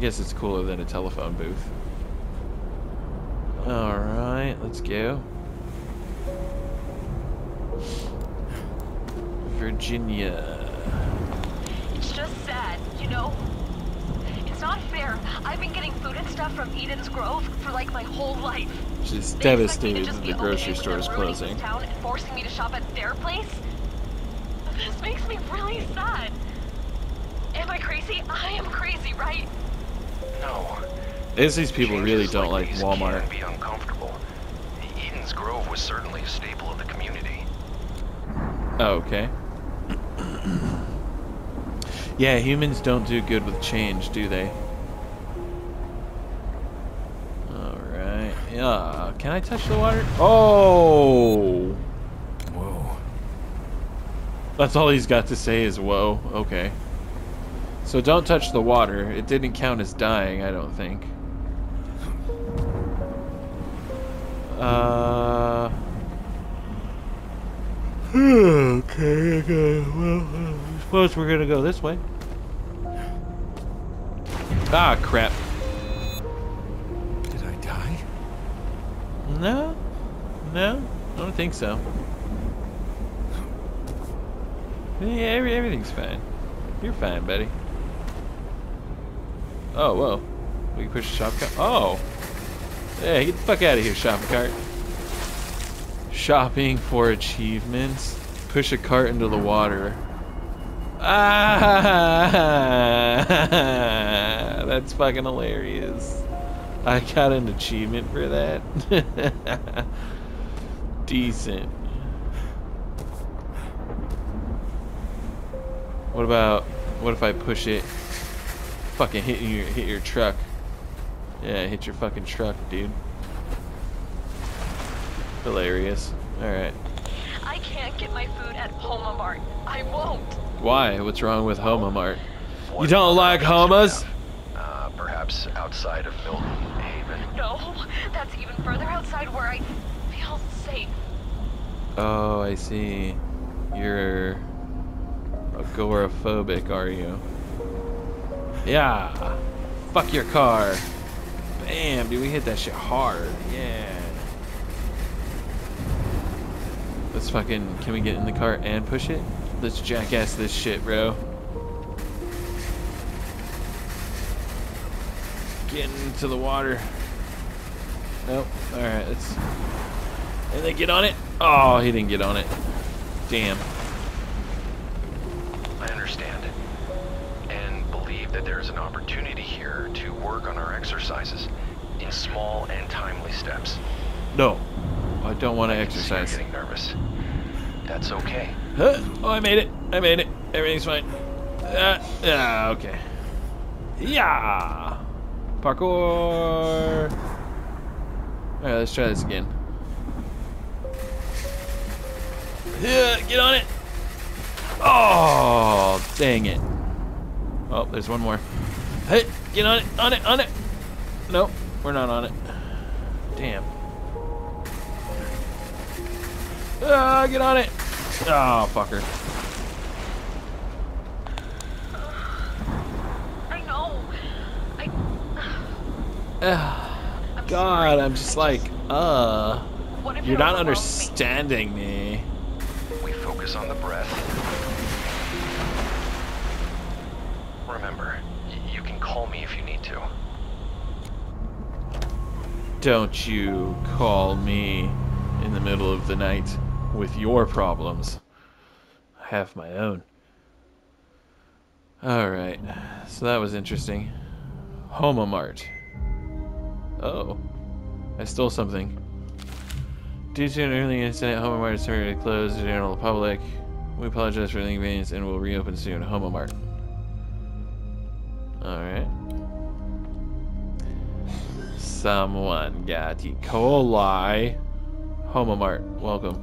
guess it's cooler than a telephone booth. Alright, let's go. Virginia. It's just sad, you know? It's not fair. I've been getting food and stuff from Eden's Grove for like my whole life. She's They expect me to devastated that the grocery okay store is closing. town and forcing me to shop at their place. This makes me really sad. Am I crazy? I am crazy, right? No. Is these people really don't like these Walmart. Be uncomfortable. Eden's Grove was certainly a staple of the community. Oh, okay. yeah, humans don't do good with change, do they? Alright. Yeah. Can I touch the water? Oh! Whoa. That's all he's got to say is whoa. Okay. So don't touch the water. It didn't count as dying, I don't think. Uh. Okay, okay. Well, I suppose we're gonna go this way. Ah, crap. Did I die? No, no, I don't think so. Yeah, every, everything's fine. You're fine, buddy. Oh, whoa. We can push the shop cart. Oh! Hey, get the fuck out of here, shopping cart. Shopping for achievements. Push a cart into the water. Ah! That's fucking hilarious. I got an achievement for that. Decent. What about what if I push it? Fucking hit your hit your truck. Yeah, hit your fucking truck, dude. Hilarious. Alright. I can't get my food at Homa Mart. I won't. Why? What's wrong with Homa Mart? You don't like homas? do we have? Uh, perhaps outside of Milton Haven. No, that's even further outside where I feel safe. Oh, I see. You're agoraphobic, are you? Yeah. Fuck your car. Bam, dude, we hit that shit hard. Yeah. Let's fucking, can we get in the car and push it? Let's jackass this shit, bro. Get into the water. Nope. Alright, let's and they get on it. Oh, he didn't get on it. Damn. I understand. That there is an opportunity here to work on our exercises in small and timely steps. No. I don't want to can you're exercise. getting nervous. That's okay. Huh? Oh, I made it. I made it. Everything's fine. Uh, yeah, okay. Yeah. Parkour. Alright, let's try this again. Yeah, get on it. Oh, dang it. Oh, there's one more. Hey, get on it, on it, on it. Nope, we're not on it. Damn. Ah, get on it. Oh, fucker. I know. I. Ah, I'm God, sorry. I'm just like, uh. You're not overwhelms me? understanding me. We focus on the breath. Need to. Don't you call me in the middle of the night with your problems. I have my own. Alright, so that was interesting. Homa Mart. Oh, I stole something. Due to an early incident, Homa Mart is temporarily closed to the general public. We apologize for the inconvenience and will reopen soon. Homa Mart. Alright. Someone got E. coli. Homa Mart, welcome.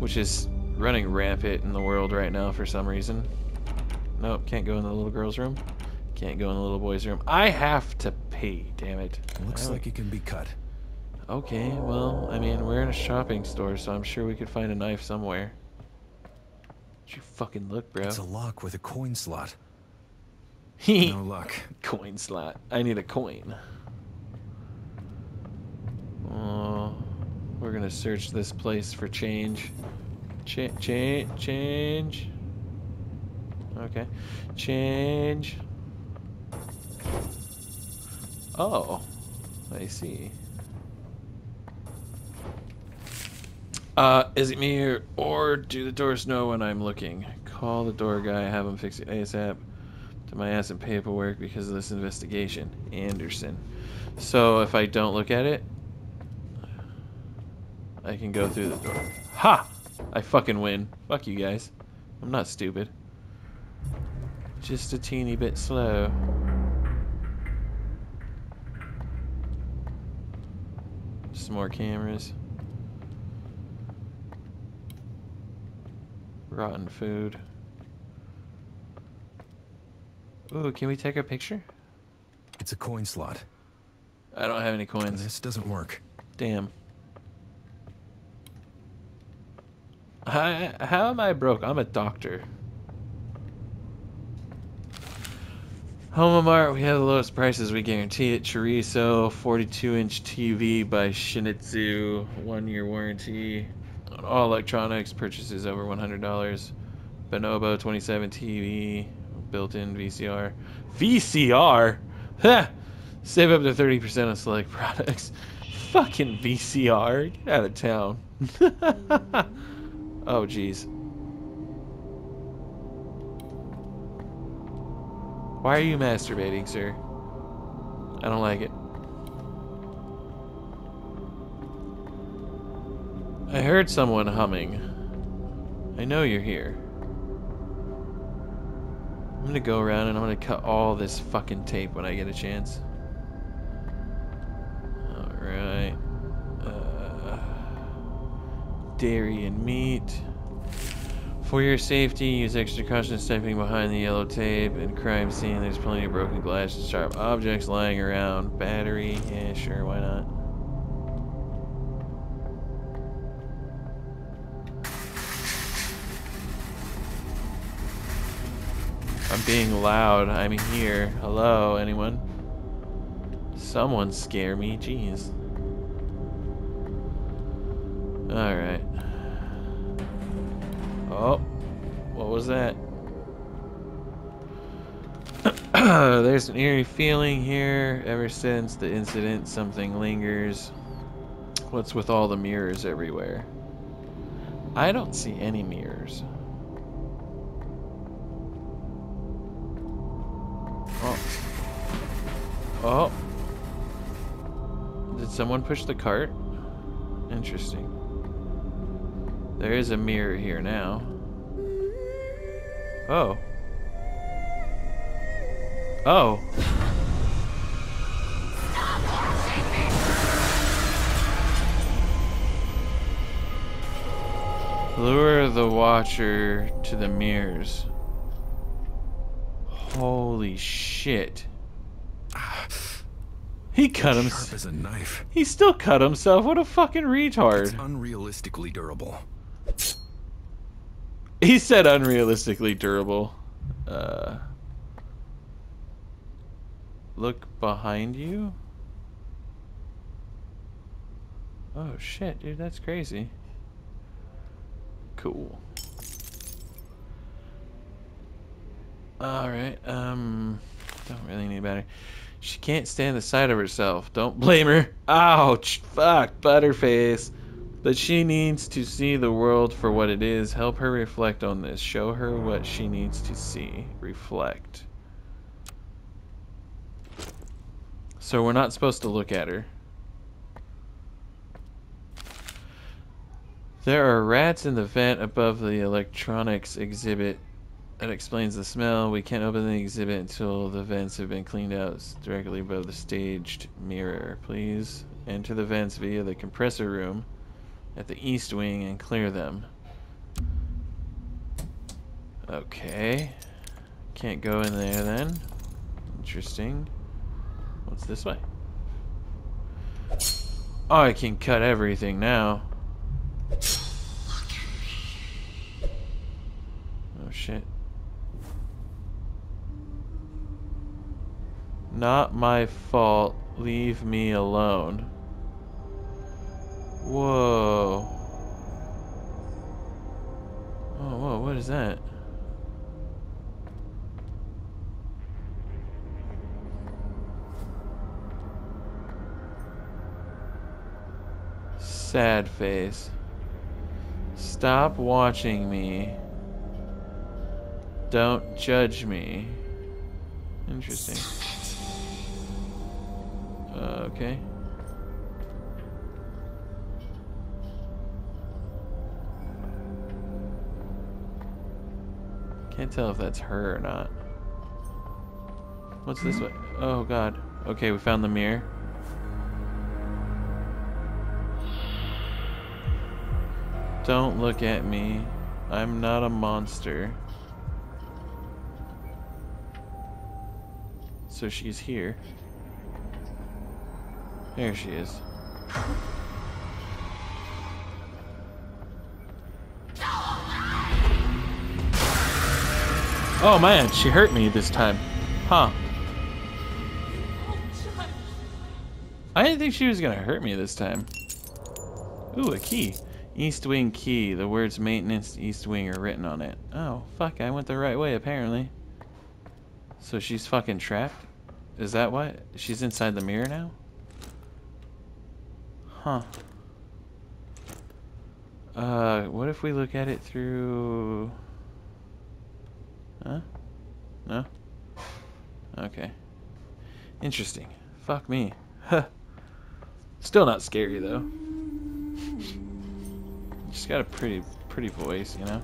Which is running rampant in the world right now for some reason. Nope, can't go in the little girl's room. Can't go in the little boy's room. I have to pee, damn it. Looks oh. like it can be cut. Okay, well, I mean, we're in a shopping store, so I'm sure we could find a knife somewhere. Did you fucking look, bro? It's a lock with a coin slot. No luck. coin slot. I need a coin. Oh, we're gonna search this place for change. Cha cha change. Okay. Change. Oh, I see. Uh, is it me or, or do the doors know when I'm looking? Call the door guy, have him fix it ASAP to my ass in paperwork because of this investigation. Anderson. So if I don't look at it, I can go through the door. Ha! I fucking win. Fuck you guys. I'm not stupid. Just a teeny bit slow. Some more cameras. Rotten food. Ooh, can we take a picture? It's a coin slot. I don't have any coins. This doesn't work. Damn. How, how am I broke? I'm a doctor. Homa Mart, we have the lowest prices, we guarantee it. Chorizo, 42 inch TV by Shinizu, one year warranty. On all electronics, purchases over $100. Bonobo 27 TV, built in VCR. VCR? Ha! Save up to 30% on select products. Fucking VCR. Get out of town. oh, jeez. Why are you masturbating, sir? I don't like it. I heard someone humming. I know you're here. I'm gonna go around and I'm gonna cut all this fucking tape when I get a chance. Dairy and meat. For your safety, use extra caution stepping behind the yellow tape and crime scene. There's plenty of broken glass and sharp objects lying around. Battery, yeah, sure, why not? I'm being loud. I'm here. Hello, anyone? Someone scare me. Jeez. Alright. Oh. What was that? There's an eerie feeling here. Ever since the incident, something lingers. What's with all the mirrors everywhere? I don't see any mirrors. Oh. Oh. Did someone push the cart? Interesting. There is a mirror here now. Oh. Oh. Lure the watcher to the mirrors. Holy shit. He cut himself. Sharp as a knife. He still cut himself. What a fucking retard. It's unrealistically durable. He said unrealistically durable. Uh, look behind you. Oh shit, dude, that's crazy. Cool. Alright, um, don't really need battery. She can't stand the sight of herself. Don't blame her. Ouch, fuck, butterface. But she needs to see the world for what it is. Help her reflect on this. Show her what she needs to see. Reflect. So we're not supposed to look at her. There are rats in the vent above the electronics exhibit. That explains the smell. We can't open the exhibit until the vents have been cleaned out directly above the staged mirror. Please enter the vents via the compressor room at the east wing and clear them. Okay. Can't go in there then. Interesting. What's this way? Oh, I can cut everything now. Oh shit. Not my fault. Leave me alone. Whoa. Oh, whoa, what is that? Sad face. Stop watching me. Don't judge me. Interesting. Uh, okay. Can't tell if that's her or not. What's this way? Oh god. Okay, we found the mirror. Don't look at me. I'm not a monster. So she's here. There she is. Oh man, she hurt me this time. Huh. I didn't think she was gonna hurt me this time. Ooh, a key. East Wing key. The words maintenance East Wing are written on it. Oh, fuck, I went the right way apparently. So she's fucking trapped? Is that why? She's inside the mirror now? Huh. Uh, what if we look at it through... Huh? No? Okay. Interesting. Fuck me. Huh. Still not scary though. She's got a pretty, pretty voice, you know?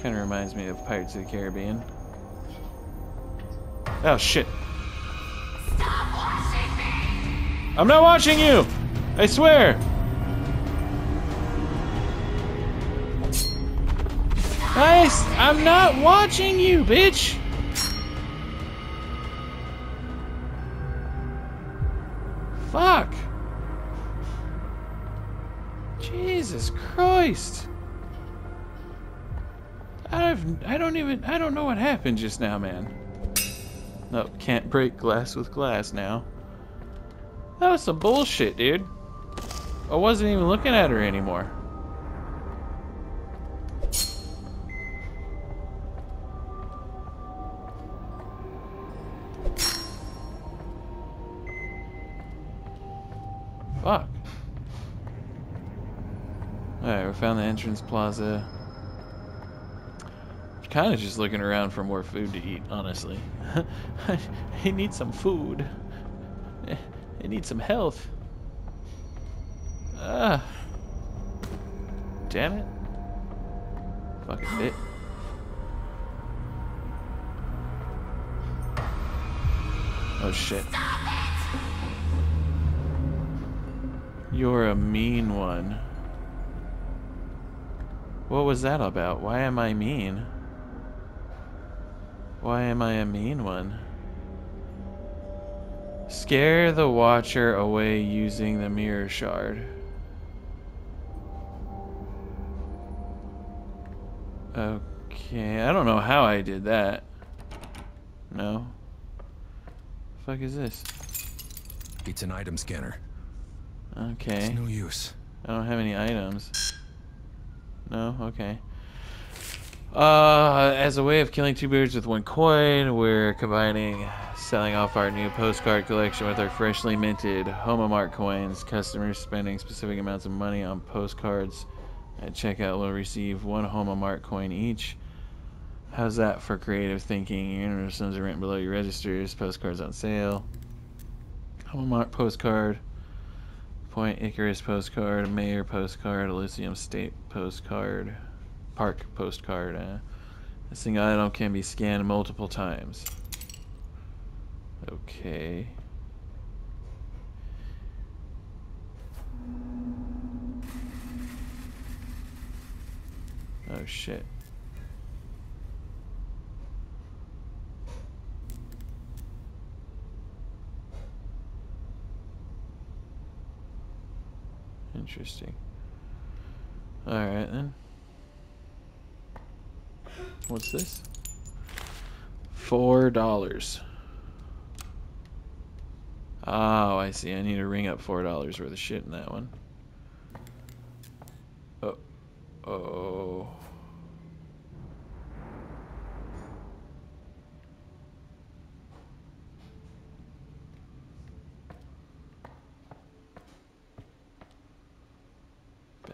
Kind of reminds me of Pirates of the Caribbean. Oh shit. I'm not watching you! I swear! Nice! I'm not watching you, bitch! Fuck! Jesus Christ! I've, I don't even, I don't know what happened just now, man. Nope, can't break glass with glass now. That was some bullshit, dude. I wasn't even looking at her anymore. Found the entrance plaza. Kind of just looking around for more food to eat, honestly. I need some food. I need some health. Ah. Damn it. Fucking bit. Oh shit. You're a mean one. What was that about? Why am I mean? Why am I a mean one? Scare the watcher away using the mirror shard. Okay, I don't know how I did that. No. The fuck is this? It's an item scanner. Okay. It's no use. I don't have any items. No? Okay. Uh, as a way of killing two birds with one coin, we're combining selling off our new postcard collection with our freshly minted Homa Mart coins. Customers spending specific amounts of money on postcards at checkout will receive one Homa Mart coin each. How's that for creative thinking? Your internet are written below your registers. Postcards on sale. Homa Mart postcard. Point Icarus postcard. Mayor postcard. Elysium State postcard. Park postcard. Uh, this thing item can be scanned multiple times. Okay. Oh shit. Interesting. Alright then. What's this? Four dollars. Oh, I see. I need to ring up four dollars worth of shit in that one. Oh. Oh.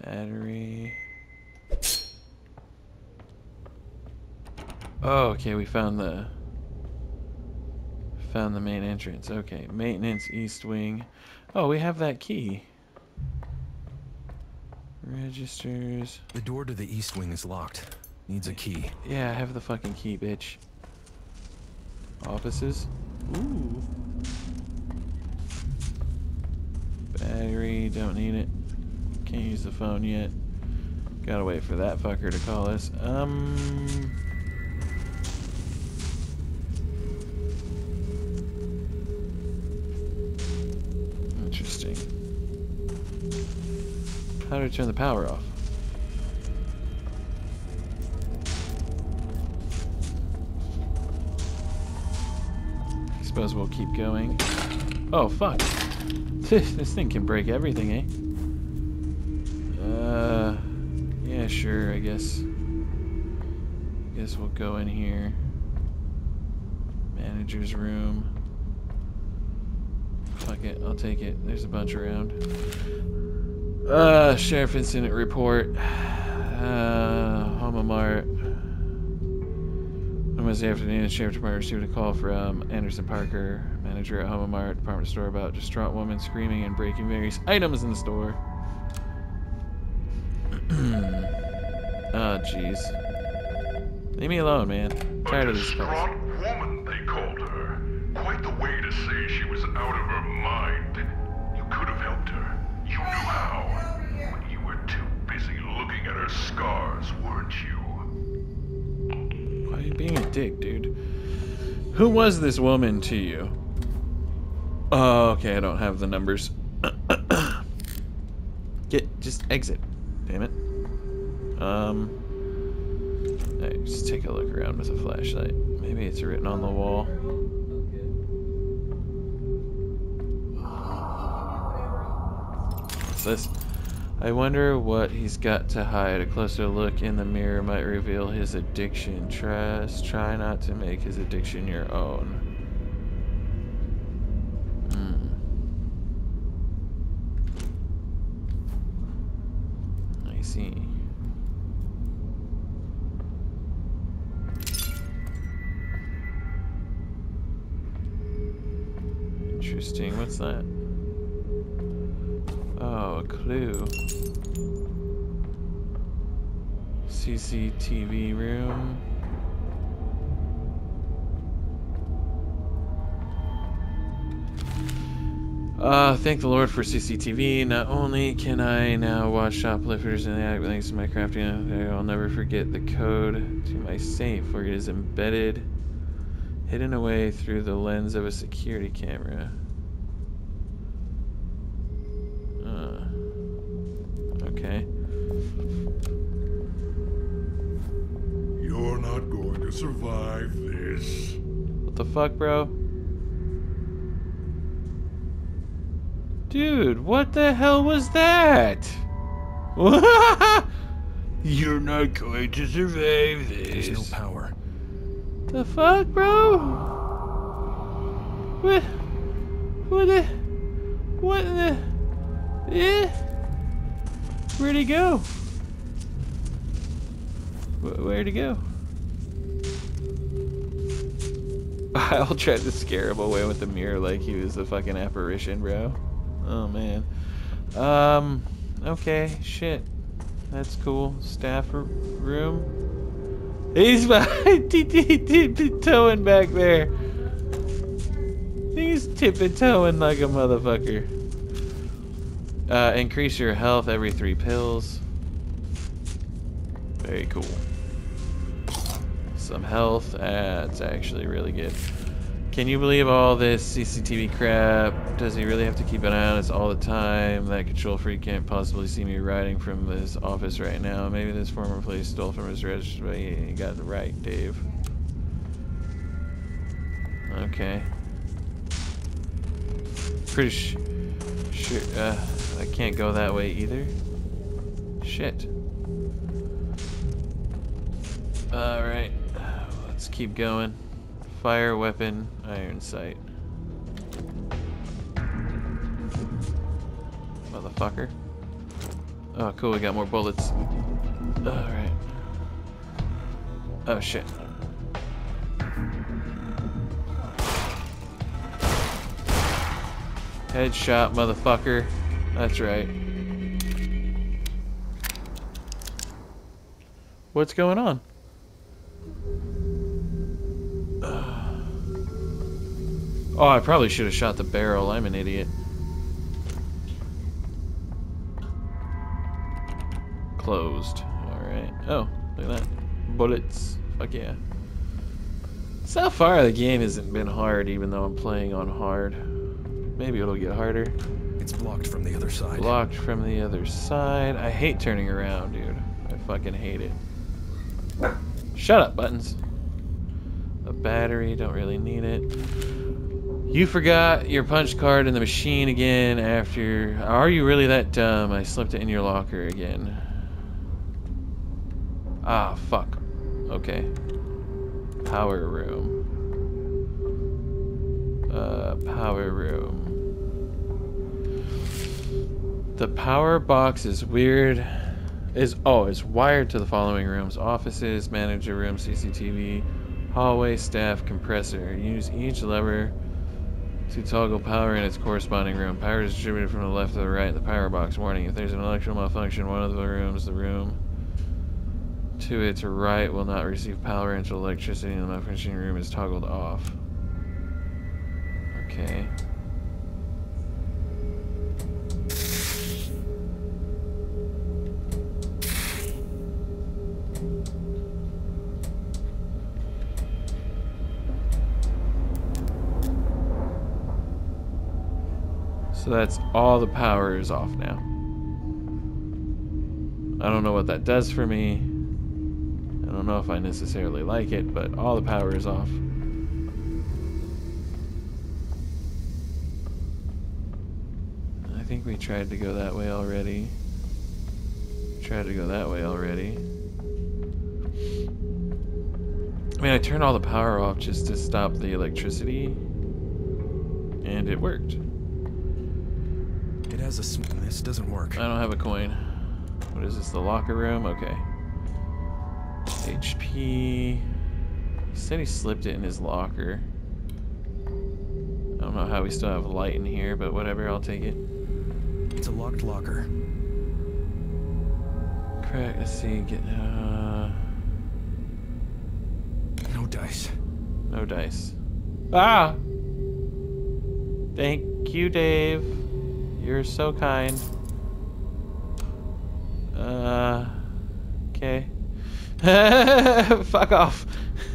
Battery. Oh, okay, we found the found the main entrance. Okay, maintenance east wing. Oh, we have that key. Registers. The door to the east wing is locked. Needs a key. Yeah, I have the fucking key, bitch. Offices. Ooh. Battery, don't need it. Can't use the phone yet. Gotta wait for that fucker to call us. Um. How do I turn the power off? I suppose we'll keep going. Oh, fuck. this thing can break everything, eh? Uh, yeah, sure, I guess. I guess we'll go in here. Manager's room. Fuck it, I'll take it. There's a bunch around. Uh, Sheriff Incident Report. Uh, Homa Mart. On Wednesday afternoon, Sheriff Department received a call from Anderson Parker, manager at Homa Mart department store, about distraught woman screaming and breaking various items in the store. oh, jeez. Leave me alone, man. I'm tired of this place. Dick, dude? Who was this woman to you? Oh, okay, I don't have the numbers. Get, just exit. Damn it. Um, hey, just take a look around with a flashlight. Maybe it's written on the wall. What's this? I wonder what he's got to hide. A closer look in the mirror might reveal his addiction. Trust, try not to make his addiction your own. Hmm. I see. Interesting. What's that? CCTV room. Uh, thank the Lord for CCTV. Not only can I now watch shoplifters in the act thanks to my crafting, I'll never forget the code to my safe where it is embedded, hidden away through the lens of a security camera. Survive this. What the fuck, bro? Dude, what the hell was that? You're not going to survive this. There's no power. The fuck, bro? What? What the? What the? Yeah? Where'd he go? Where'd he go? I'll try to scare him away with the mirror like he was a fucking apparition, bro. Oh man. Um. Okay. Shit. That's cool. Staff room. He's tiptoeing back there. He's tiptoeing like a motherfucker. Uh, increase your health every three pills. Very cool. Some health. That's actually really good. Can you believe all this CCTV crap? Does he really have to keep an eye on us all the time? That control freak can't possibly see me riding from his office right now. Maybe this former place stole from his register, but he got it right, Dave. Okay. Pretty sure. Uh, I can't go that way either. Shit. Alright. Keep going. Fire weapon, iron sight. Motherfucker. Oh, cool, we got more bullets. Alright. Oh, shit. Headshot, motherfucker. That's right. What's going on? Oh, I probably should have shot the barrel. I'm an idiot. Closed. Alright. Oh, look at that. Bullets. Fuck yeah. So far, the game hasn't been hard, even though I'm playing on hard. Maybe it'll get harder. It's blocked from the other side. Blocked from the other side. I hate turning around, dude. I fucking hate it. Shut up, buttons. A battery, don't really need it. You forgot your punch card in the machine again after... Are you really that dumb? I slipped it in your locker again. Ah, fuck. Okay. Power room. Uh, power room. The power box is weird. Is oh, it's wired to the following rooms: offices, manager room, CCTV, hallway, staff, compressor. Use each lever to toggle power in its corresponding room. Power is distributed from the left to the right. In the power box warning: if there's an electrical malfunction, one of the rooms, the room to its right will not receive power until electricity in the malfunctioning room is toggled off. Okay. So that's all the power is off now. I don't know what that does for me. I don't know if I necessarily like it, but all the power is off. I think we tried to go that way already. Tried to go that way already. I mean, I turned all the power off just to stop the electricity, and it worked. It has a sm This doesn't work. I don't have a coin. What is this, the locker room? Okay. HP. He said he slipped it in his locker. I don't know how we still have light in here, but whatever, I'll take it. It's a locked locker. Crack, let's see, get, uh, No dice. no dice. Ah! Thank you, Dave. You're so kind. Uh, okay. Fuck off.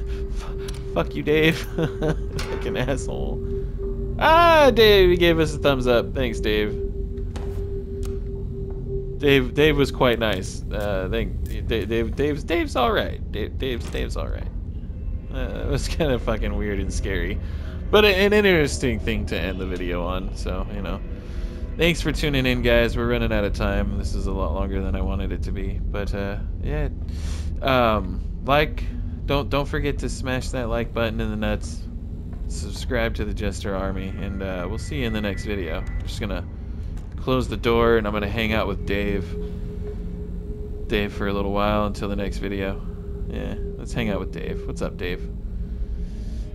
F fuck you, Dave. Fucking asshole. Ah, Dave, gave us a thumbs up. Thanks, Dave. Dave, Dave was quite nice. Uh, thank Dave, Dave, Dave's, Dave's all right. Dave, Dave's, Dave's all right. Uh, it was kind of fucking weird and scary, but an interesting thing to end the video on. So you know. Thanks for tuning in, guys. We're running out of time. This is a lot longer than I wanted it to be, but uh, yeah. Um, like, don't don't forget to smash that like button in the nuts. Subscribe to the Jester Army, and uh, we'll see you in the next video. I'm just gonna close the door, and I'm gonna hang out with Dave. Dave for a little while until the next video. Yeah, let's hang out with Dave. What's up, Dave?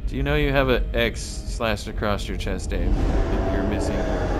Do you know you have an X slashed across your chest, Dave? You're missing.